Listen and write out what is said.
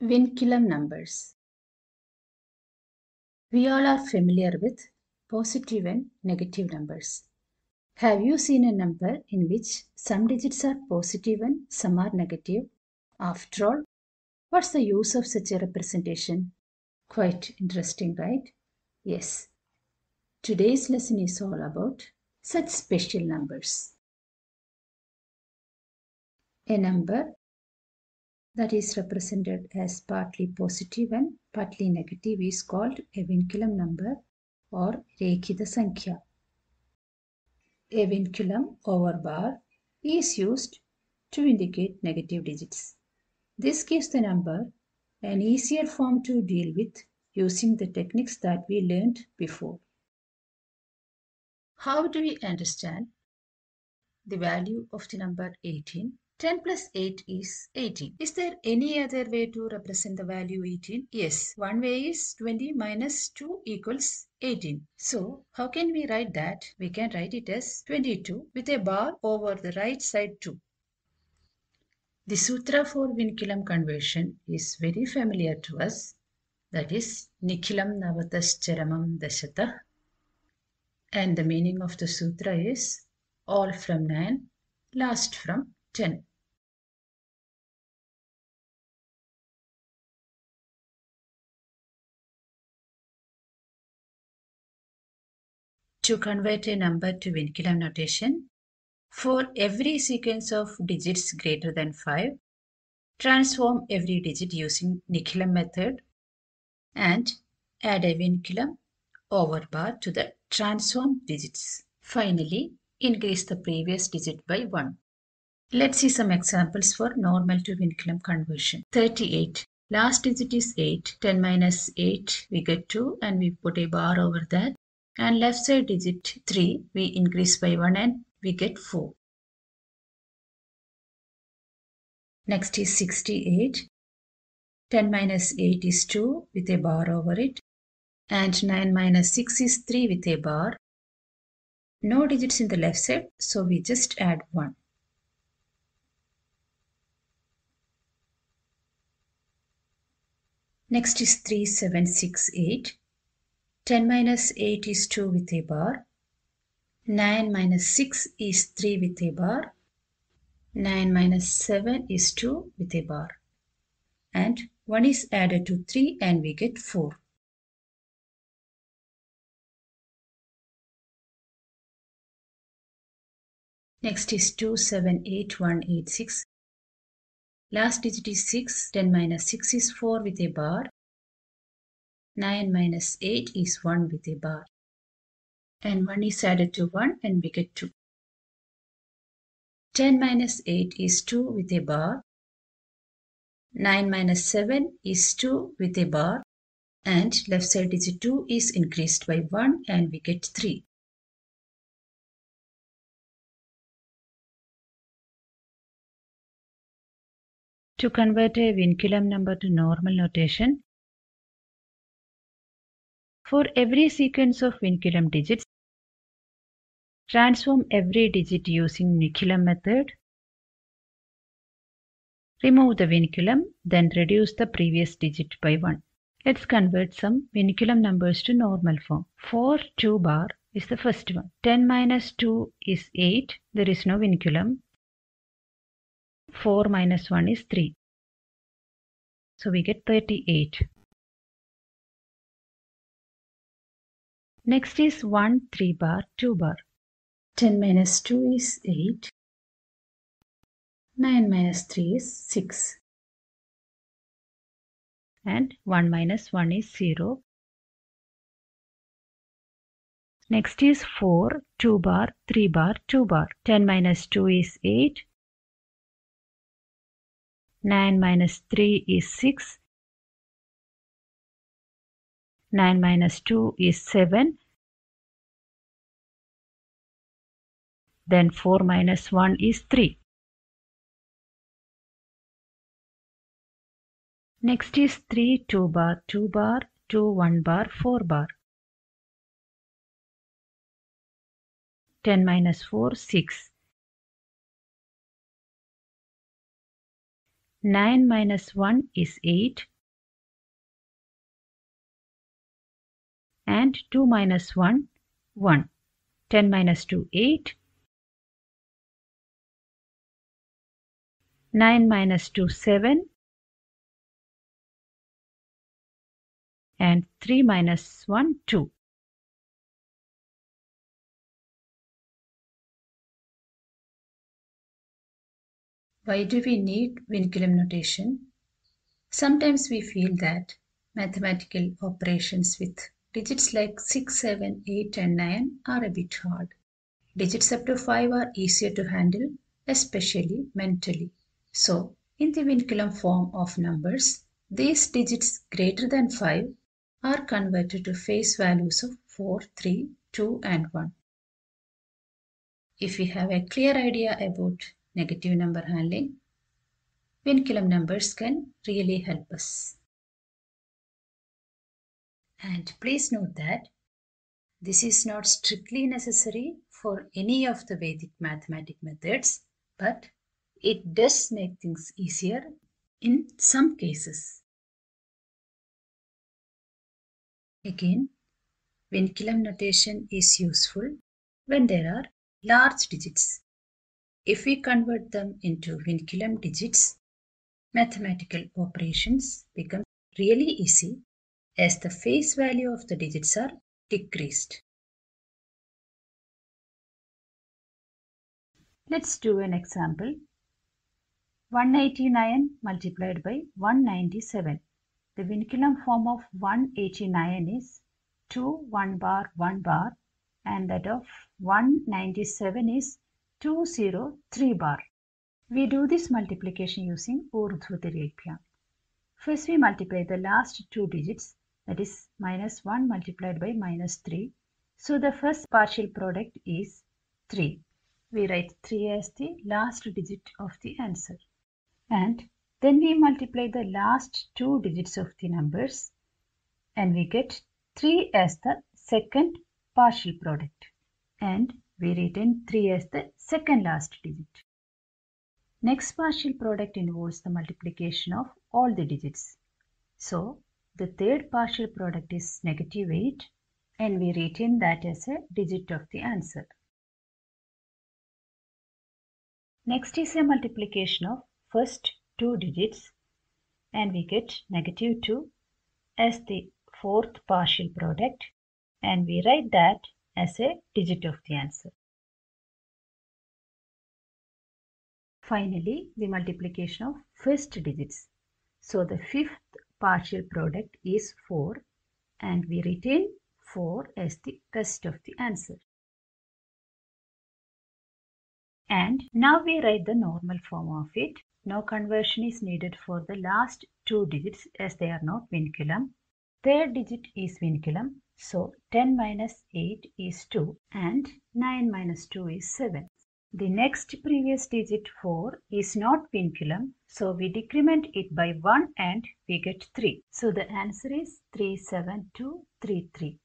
Vinculum numbers. We all are familiar with positive and negative numbers. Have you seen a number in which some digits are positive and some are negative? After all, what's the use of such a representation? Quite interesting, right? Yes. Today's lesson is all about such special numbers. A number that is represented as partly positive and partly negative is called a vinculum number or Rekhita Sankhya. A vinculum over bar is used to indicate negative digits. This gives the number an easier form to deal with using the techniques that we learned before. How do we understand the value of the number 18? 10 plus 8 is 18. Is there any other way to represent the value 18? Yes, one way is 20 minus 2 equals 18. So, how can we write that? We can write it as 22 with a bar over the right side 2. The sutra for vinculum conversion is very familiar to us. That is Nikhilam Navatascharamam Dashata. And the meaning of the sutra is all from 9, last from 10. To convert a number to vinculum notation, for every sequence of digits greater than 5, transform every digit using Nikhilam method and add a vinculum over bar to the transformed digits. Finally, increase the previous digit by 1. Let's see some examples for normal to vinculum conversion. 38. Last digit is 8. 10 minus 8 we get 2 and we put a bar over that. And left side digit 3 we increase by 1 and we get 4. Next is 68. 10 minus 8 is 2 with a bar over it. And 9 minus 6 is 3 with a bar. No digits in the left side, so we just add 1. Next is 3768. 10 minus 8 is 2 with a bar. 9 minus 6 is 3 with a bar. 9 minus 7 is 2 with a bar. And 1 is added to 3 and we get 4. Next is 278186. Last digit is 6. 10 minus 6 is 4 with a bar. 9 minus 8 is 1 with a bar. And 1 is added to 1 and we get 2. 10 minus 8 is 2 with a bar. 9 minus 7 is 2 with a bar. And left side digit 2 is increased by 1 and we get 3. To convert a vinculum number to normal notation, for every sequence of vinculum digits, transform every digit using Nikhilam method. Remove the vinculum, then reduce the previous digit by 1. Let's convert some vinculum numbers to normal form. 4 2 bar is the first one. 10 minus 2 is 8. There is no vinculum. 4 minus 1 is 3. So we get 38. Next is 1 3 bar 2 bar. 10 minus 2 is 8. 9 minus 3 is 6. And 1 minus 1 is 0. Next is 4 2 bar 3 bar 2 bar. 10 minus 2 is 8. 9 minus 3 is 6. 9 minus 2 is 7. Then 4 minus 1 is 3. Next is 3 2 bar 2 bar 2 1 bar 4 bar. 10 minus 4 6. 9 minus 1 is 8 and 2 minus 1 1 10 minus 2 8 9 minus 2 7 and 3 minus 1 2 Why do we need vinculum notation? Sometimes we feel that mathematical operations with digits like 6, 7, 8 and 9 are a bit hard. Digits up to 5 are easier to handle, especially mentally. So, in the vinculum form of numbers, these digits greater than 5 are converted to face values of 4, 3, 2 and 1. If we have a clear idea about negative number handling, vinculum numbers can really help us. And please note that this is not strictly necessary for any of the Vedic mathematic methods, but it does make things easier in some cases. Again, vinculum notation is useful when there are large digits if we convert them into vinculum digits, mathematical operations become really easy as the face value of the digits are decreased. Let's do an example. 189 multiplied by 197. The vinculum form of 189 is 2 1 bar 1 bar and that of 197 is 203 bar. We do this multiplication using Urdhva First we multiply the last two digits that is minus 1 multiplied by minus 3. So the first partial product is 3. We write 3 as the last digit of the answer. And then we multiply the last two digits of the numbers and we get 3 as the second partial product. And we retain 3 as the second last digit. Next partial product involves the multiplication of all the digits. So, the third partial product is negative 8 and we retain that as a digit of the answer. Next is a multiplication of first two digits and we get negative 2 as the fourth partial product and we write that as a digit of the answer. Finally, the multiplication of first digits. So the fifth partial product is 4 and we retain 4 as the rest of the answer. And now we write the normal form of it. No conversion is needed for the last two digits as they are not vinculum. Third digit is vinculum so 10 minus 8 is 2 and 9 minus 2 is 7. The next previous digit 4 is not vinculum so we decrement it by 1 and we get 3. So the answer is 3723.